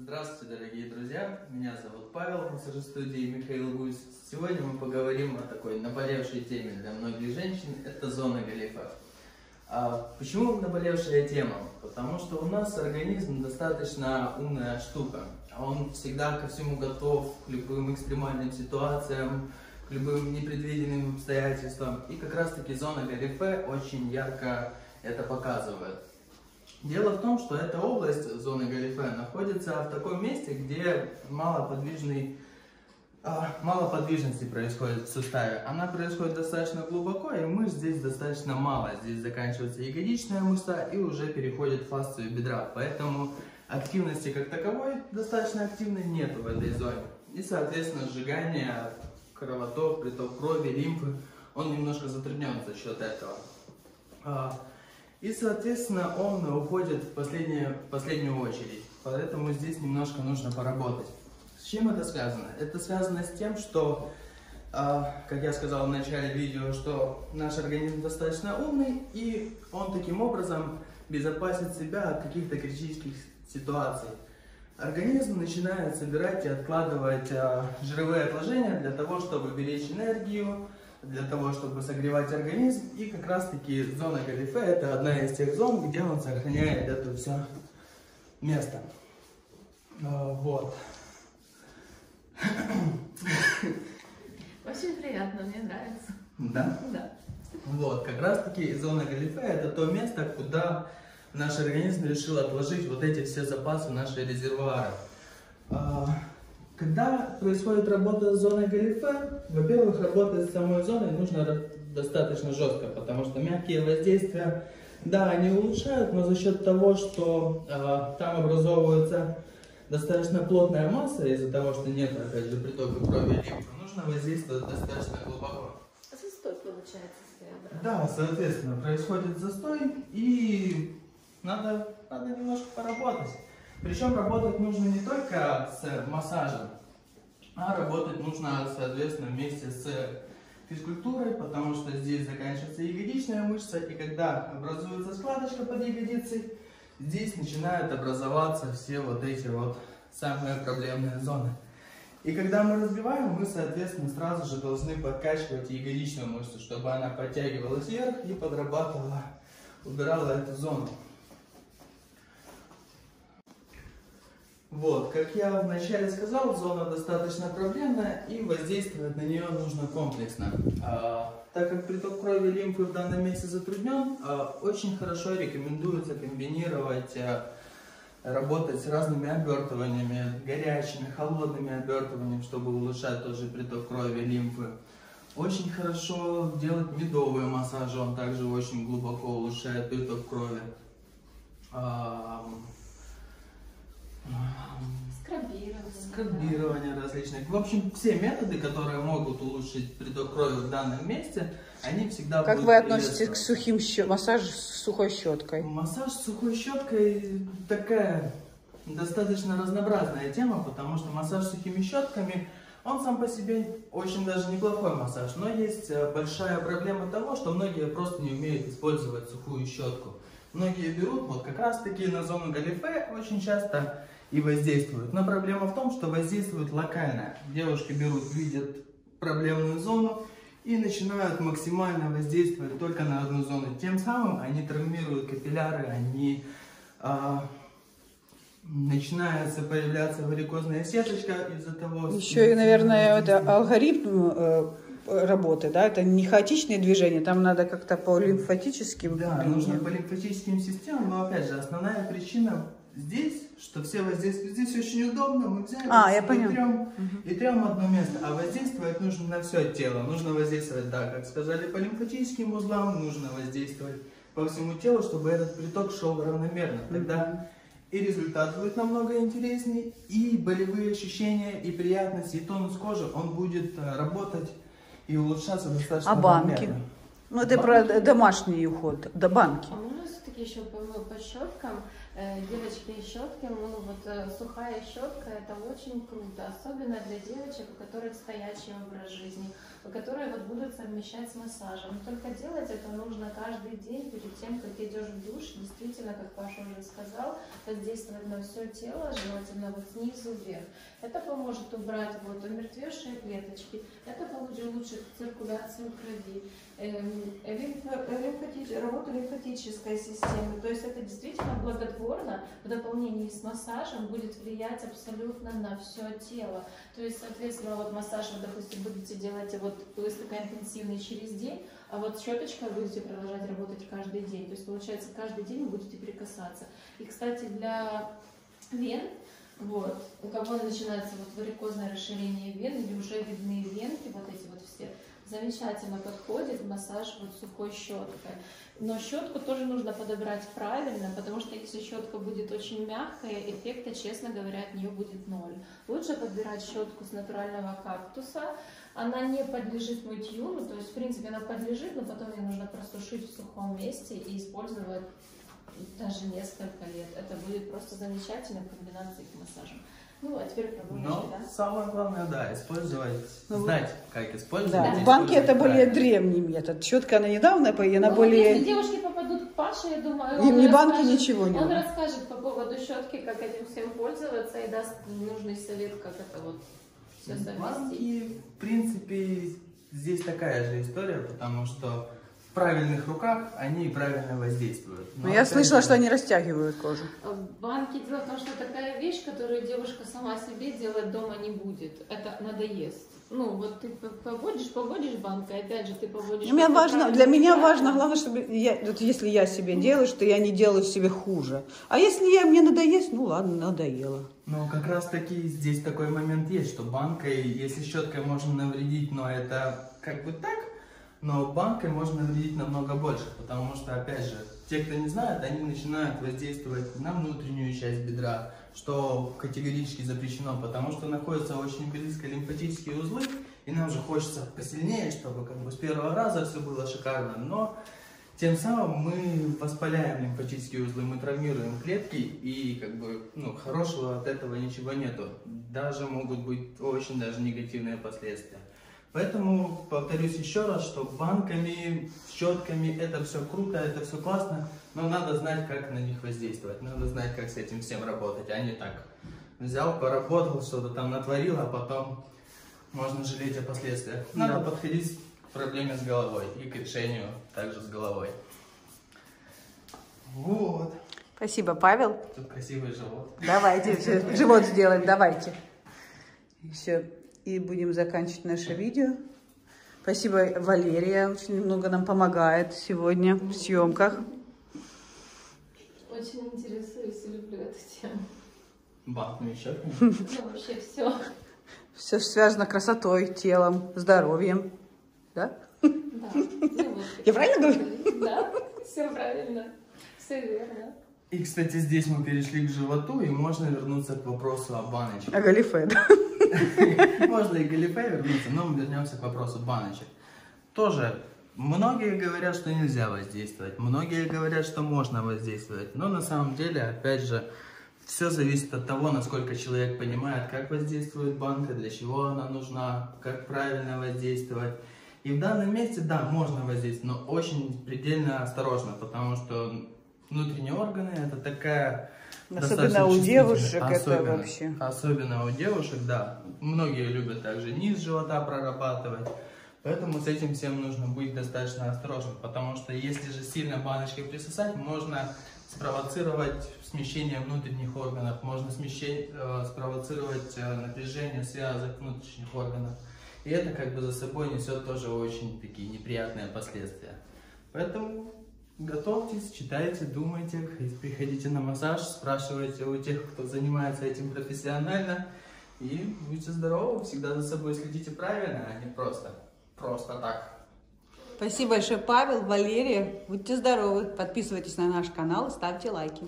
Здравствуйте, дорогие друзья! Меня зовут Павел, массажист студии Михаил Гусь. Сегодня мы поговорим о такой наболевшей теме для многих женщин – это зона галифа. А почему наболевшая тема? Потому что у нас организм достаточно умная штука. Он всегда ко всему готов, к любым экстремальным ситуациям, к любым непредвиденным обстоятельствам. И как раз таки зона галифе очень ярко это показывает. Дело в том, что эта область зоны галифе находится в таком месте, где малоподвижный, а, мало подвижности происходит в суставе. Она происходит достаточно глубоко, и мышц здесь достаточно мало. Здесь заканчивается ягодичная мышца и уже переходит в фасцию бедра. Поэтому активности как таковой достаточно активной нет в этой зоне. И, соответственно, сжигание, кровоток, приток крови, лимфы, он немножко затруднен за счет этого. И, соответственно, он уходит в, последнюю, последнюю очередь. Поэтому здесь немножко нужно поработать. С чем это связано? Это связано с тем, что, э, как я сказал в начале видео, что наш организм достаточно умный, и он таким образом безопасит себя от каких-то критических ситуаций. Организм начинает собирать и откладывать э, жировые отложения для того, чтобы беречь энергию, для того, чтобы согревать организм. И как раз таки зона галифе это одна из тех зон, где он сохраняет это все место. А, вот. Очень приятно, мне нравится. Да? Да. Вот, как раз таки зона галифе это то место, куда наш организм решил отложить вот эти все запасы, наши резервуары. А, когда происходит работа с зоной галифе, во-первых, работать с самой зоной нужно достаточно жестко, потому что мягкие воздействия, да, они улучшают, но за счет того, что э, там образовывается достаточно плотная масса, из-за того, что нет, опять же, притока крови и лимфы, нужно воздействовать достаточно глубоко. Застой получается. Да, соответственно, происходит застой, и надо, надо немножко поработать. Причем работать нужно не только с массажем, а работать нужно, соответственно, вместе с физкультурой, потому что здесь заканчивается ягодичная мышца, и когда образуется складочка под ягодицей, здесь начинают образоваться все вот эти вот самые проблемные зоны. И когда мы разбиваем, мы, соответственно, сразу же должны подкачивать ягодичную мышцу, чтобы она подтягивалась вверх и подрабатывала, убирала эту зону. Вот, как я вначале сказал, зона достаточно проблемная и воздействовать на нее нужно комплексно. А, так как приток крови лимфы в данном месте затруднен, а, очень хорошо рекомендуется комбинировать, а, работать с разными обертываниями, горячими, холодными обертываниями, чтобы улучшать тоже приток крови лимфы. Очень хорошо делать медовые массажи, он также очень глубоко улучшает приток крови. А, Скрабирование. Скрабирование различных. В общем, все методы, которые могут улучшить приток крови в данном месте, они всегда Как будут вы относитесь к сухим щет... массажу с сухой щеткой? Массаж с сухой щеткой такая достаточно разнообразная тема, потому что массаж с сухими щетками, он сам по себе очень даже неплохой массаж, но есть э, большая проблема того, что многие просто не умеют использовать сухую щетку. Многие берут вот как раз таки на зону галифе очень часто и воздействуют. Но проблема в том, что воздействуют локально. Девушки берут, видят проблемную зону и начинают максимально воздействовать только на одну зону. Тем самым они травмируют капилляры, они а, начинается появляться варикозная сеточка из-за того. Еще и, наверное, это алгоритм э, работы, да? Это не хаотичные движения, там надо как-то по лимфатическим Да, нужно по лимфатическим системам, но опять же, основная причина здесь, что все воздействуют. Здесь очень удобно, мы взяли А, я и трем, и трем одно место, а воздействовать нужно на все тело. Нужно воздействовать, да, как сказали, по лимфатическим узлам, нужно воздействовать по всему телу, чтобы этот приток шел равномерно. Тогда и результат будет намного интереснее, и болевые ощущения, и приятность, и тонус кожи, он будет э, работать и улучшаться достаточно А банки? равномерно. Ну, это про домашний уход, да, банки. А можно все-таки еще по, по щеткам? Э, Девочки и щетки, ну вот э, сухая щетка это очень круто, особенно для девочек, у которых стоячий образ жизни, которые вот будут совмещать с массажем. Но только делать это нужно каждый день перед тем, как идешь в душ. Действительно, как Паша уже сказал, воздействовать на все тело, желательно вот снизу вверх. Это поможет убрать вот умертвевшие клеточки, это поможет улучшить циркуляцию крови, эм, лимфо- работу лимфатической системы. То есть это действительно благотворно в дополнении с массажем будет влиять абсолютно на все тело. То есть, соответственно, вот массаж вы, допустим, будете делать вот высокоинтенсивный через день, а вот щеточкой будете продолжать работать каждый день. То есть, получается, каждый день вы будете прикасаться. И, кстати, для вен, вот, у кого начинается вот варикозное расширение вен или уже видны венки, вот эти вот все, замечательно подходит массаж вот сухой щеткой. Но щетку тоже нужно подобрать правильно, потому что если щетка будет очень мягкая, эффекта, честно говоря, от нее будет ноль. Лучше подбирать щетку с натурального кактуса. Она не подлежит мытью, ну, то есть, в принципе, она подлежит, но потом ее нужно просушить в сухом месте и использовать даже несколько лет. Это будет просто замечательно в комбинации с массажем. Ну, а теперь про булочки, Но да? самое главное, да, использовать, Ну, знать, как использовать. Да, в банке это более правильно. древний метод. Щетка, она недавно, по- и она Ну, более... Если девушки попадут к Паше, я думаю, Им он ни банки, расскажет- ничего не Он расскажет по поводу щетки, как этим всем пользоваться и даст нужный совет, как это вот все совместить. Банки, в принципе, здесь такая же история, потому что правильных руках они и правильно воздействуют. Но я опять слышала, же, что они растягивают кожу. А Банки, дело в том, что такая вещь, которую девушка сама себе делать дома не будет. Это надоест. Ну, вот ты поводишь, поводишь банкой, опять же, ты поводишь... Для меня важно, для меня правильно. важно, главное, чтобы я, вот если я себе делаю, что я не делаю себе хуже. А если я, мне надоест, ну ладно, надоело. Ну, как раз таки здесь такой момент есть, что банкой, если щеткой можно навредить, но это как бы так, но банкой можно навредить намного больше, потому что, опять же, те, кто не знает, они начинают воздействовать на внутреннюю часть бедра, что категорически запрещено, потому что находятся очень близко лимфатические узлы, и нам же хочется посильнее, чтобы как бы с первого раза все было шикарно, но тем самым мы воспаляем лимфатические узлы, мы травмируем клетки, и как бы, ну, хорошего от этого ничего нету. Даже могут быть очень даже негативные последствия. Поэтому повторюсь еще раз, что банками, щетками это все круто, это все классно, но надо знать, как на них воздействовать, надо знать, как с этим всем работать, а не так. Взял, поработал, что-то там натворил, а потом можно жалеть о последствиях. Надо Да. подходить к проблеме с головой и к решению также с головой. Вот. Спасибо, Павел. Тут красивый живот. Давайте живот сделаем, давайте. Все, и будем заканчивать наше видео. Спасибо, Валерия, очень много нам помогает сегодня в съемках. Очень интересуюсь и люблю эту тему. Банками, щетками. Ну, вообще все. Все связано красотой, телом, здоровьем. Да? Да. Ну, Я правильно говорю? Да, все правильно. Все верно. И, кстати, здесь мы перешли к животу, и можно вернуться к вопросу о баночках. А галифе, да? Можно и галифе вернуться, но мы вернемся к вопросу баночек. Тоже многие говорят, что нельзя воздействовать, многие говорят, что можно воздействовать, но на самом деле, опять же, все зависит от того, насколько человек понимает, как воздействует банка, для чего она нужна, как правильно воздействовать. И в данном месте, да, можно воздействовать, но очень предельно осторожно, потому что внутренние органы это такая Особенно у девушек это особенно- вообще. Особенно у девушек, да. Многие любят также низ живота прорабатывать. Поэтому с этим всем нужно быть достаточно осторожным, потому что если же сильно баночкой присосать, можно спровоцировать смещение внутренних органов, можно смещение, э, спровоцировать э, напряжение связок внутренних органов. И это как бы за собой несет тоже очень такие неприятные последствия. Поэтому готовьтесь, читайте, думайте, приходите на массаж, спрашивайте у тех, кто занимается этим профессионально. И будьте здоровы, всегда за собой следите правильно, а не просто, просто так. Спасибо большое, Павел, Валерия. Будьте здоровы. Подписывайтесь на наш канал ставьте лайки.